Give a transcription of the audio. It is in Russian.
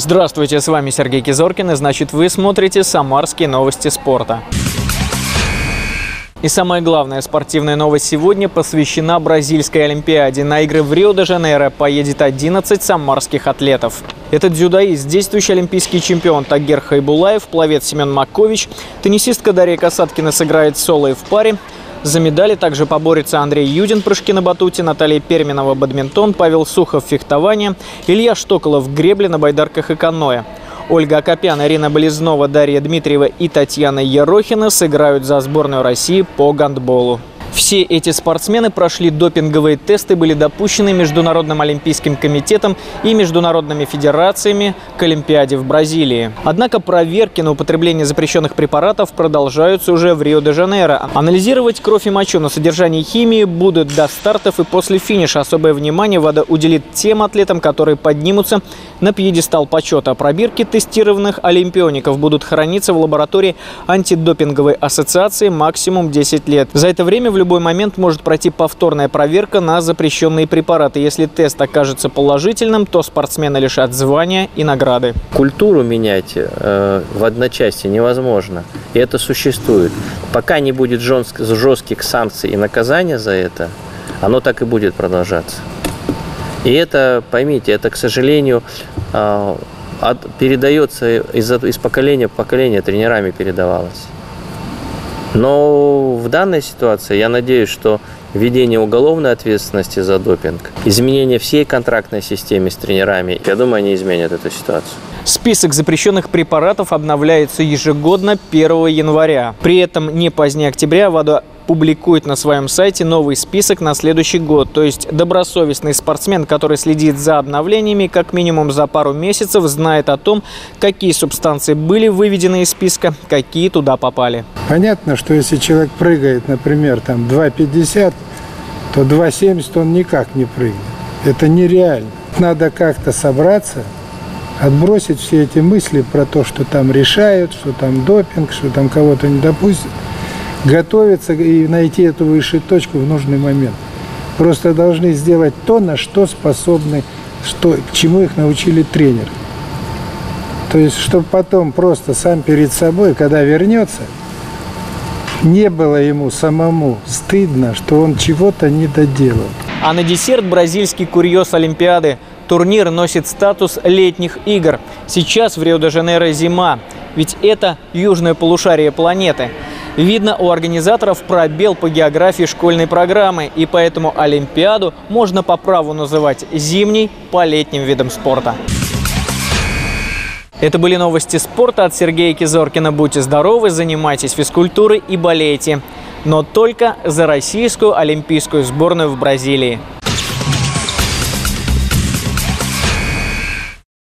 Здравствуйте, с вами Сергей Кизоркин, и значит вы смотрите «Самарские новости спорта». И самая главная спортивная новость сегодня посвящена Бразильской Олимпиаде. На игры в Рио-де-Жанейро поедет 11 самарских атлетов. Это дзюдоист, действующий олимпийский чемпион Тагер Хайбулаев, пловец Семен Макович, теннисистка Дарья Касаткина сыграет соло и в паре, за медали также поборется Андрей Юдин, прыжки на батуте, Наталья Перминова, бадминтон, Павел Сухов, фехтование, Илья Штоколов, гребли на байдарках и каноэ. Ольга Акопян, Ирина Болезнова, Дарья Дмитриева и Татьяна Ерохина сыграют за сборную России по гандболу. Все эти спортсмены прошли допинговые тесты, были допущены Международным олимпийским комитетом и международными федерациями к Олимпиаде в Бразилии. Однако проверки на употребление запрещенных препаратов продолжаются уже в Рио-де-Жанейро. Анализировать кровь и мочу на содержание химии будут до стартов и после финиша. Особое внимание ВАДА уделит тем атлетам, которые поднимутся на пьедестал почета. Пробирки тестированных олимпиоников будут храниться в лаборатории антидопинговой ассоциации максимум 10 лет. За это время в любой момент может пройти повторная проверка на запрещенные препараты. Если тест окажется положительным, то спортсмена лишат звания и награды. Культуру менять э, в одночасье невозможно. И это существует. Пока не будет жестких санкций и наказания за это, оно так и будет продолжаться. И это, поймите, это, к сожалению, э, от, передается из, из поколения в поколение, тренерами передавалось. Но в данной ситуации я надеюсь, что введение уголовной ответственности за допинг, изменение всей контрактной системы с тренерами, я думаю, они изменят эту ситуацию. Список запрещенных препаратов обновляется ежегодно 1 января. При этом не позднее октября ВАДА публикует на своем сайте новый список на следующий год. То есть добросовестный спортсмен, который следит за обновлениями как минимум за пару месяцев, знает о том, какие субстанции были выведены из списка, какие туда попали. Понятно, что если человек прыгает, например, там 2,50, то 2,70 он никак не прыгнет. Это нереально. Надо как-то собраться, отбросить все эти мысли про то, что там решают, что там допинг, что там кого-то не допустят готовиться и найти эту высшую точку в нужный момент. Просто должны сделать то, на что способны, что, к чему их научили тренеры. То есть, чтобы потом просто сам перед собой, когда вернется, не было ему самому стыдно, что он чего-то не доделал. А на десерт бразильский курьез Олимпиады. Турнир носит статус летних игр. Сейчас в Рио-де-Жанейро зима, ведь это южное полушарие планеты – Видно у организаторов пробел по географии школьной программы, и поэтому Олимпиаду можно по праву называть зимней по летним видам спорта. Это были новости спорта от Сергея Кизоркина. Будьте здоровы, занимайтесь физкультурой и болейте. Но только за российскую олимпийскую сборную в Бразилии.